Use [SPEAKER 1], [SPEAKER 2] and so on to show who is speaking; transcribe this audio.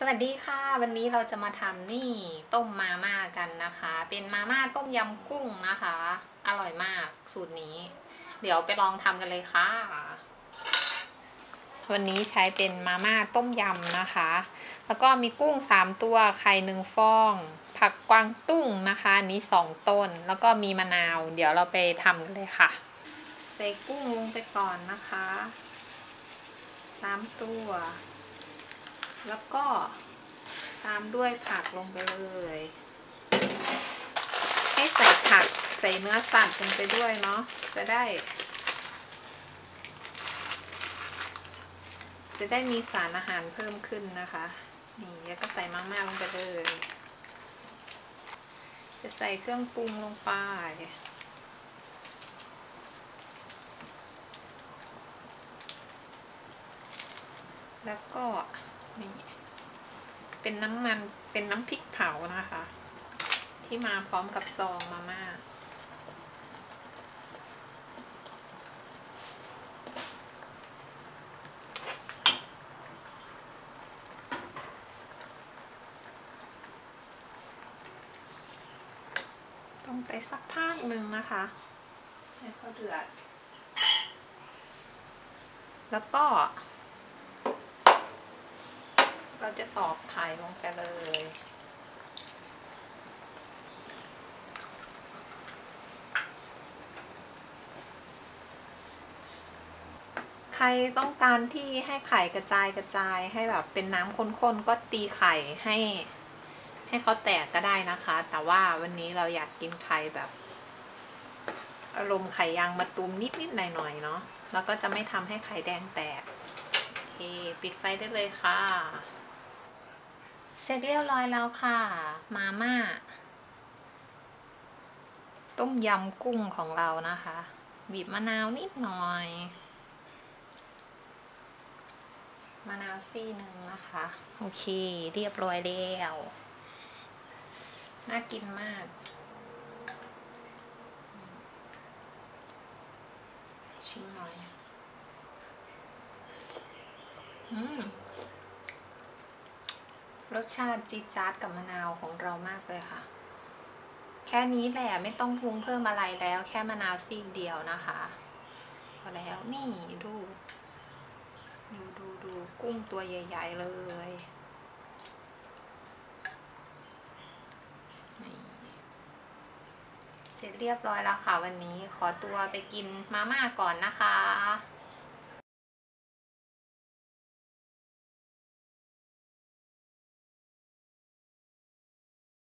[SPEAKER 1] สวัสดีค่ะ วันนี้เราจะมาทำนี่ต้มมาม่ากันนะคะ เป็นมาม่าต้มยำกุ้งนะคะ อร่อยมากสูตรนี้ เดี๋ยวไปลองทำกันเลยค่ะ วันนี้ใช้เป็นมาม่าต้มยำนะคะ แล้วก็มีกุ้งสามตัวไข่หนึ่งฟอง ผักกวางตุ้งนะคะอันนี้สองต้น แล้วก็มีมะนาว เดี๋ยวเราไปทำกันเลยค่ะ ใส่กุ้งลงไปก่อนนะคะสามตัว แล้วก็ตามด้วยผักลงไปเลย ให้ใส่ผักใส่เนื้อสัตว์ลงไปด้วยเนาะจะได้ จะได้มีสารอาหารเพิ่มขึ้นนะคะ นี่แล้วก็ใส่มาม่าลงไปเลย จะใส่เครื่องปรุงลงไปแล้วก็ นี่เป็นน้ำมันเป็นน้ำพริกเผานะคะ ที่มาพร้อมกับซองมาม่าต้องไปสักพักหนึ่งนะคะให้เขาเดือด แล้วก็ เราจะตอกไข่ลงไปเลย ใครต้องการที่ให้ไข่กระจายกระจายให้แบบเป็นน้ำข้นๆก็ตีไข่ให้ ให้เขาแตกก็ได้นะคะ แต่ว่าวันนี้เราอยากกินไข่แบบ อารมณ์ไข่ยางมะตูมนิดๆหน่อยๆเนาะแล้วก็จะไม่ทำให้ไข่แดงแตกโอเคปิดไฟได้เลยค่ะ เสร็จเรียบร้อยแล้วค่ะ มาม่า ต้มยำกุ้งของเรานะคะ บีบมะนาวนิดหน่อย มะนาวซี่หนึ่งนะคะ โอเค เรียบร้อยแล้วน่ากินมากชิมหน่อย อืม รสชาติจี๊ดจ๊าดกับมะนาวของเรามากเลยค่ะ แค่นี้แหละไม่ต้องปรุงเพิ่มอะไรแล้ว แค่มะนาวซีกเดียวนะคะพอแล้วนี่ดูดูดูดูกุ้งตัวใหญ่ ๆ เลยเสร็จเรียบร้อยแล้วค่ะวันนี้ขอตัวไปกินมาม่าก่อนนะคะ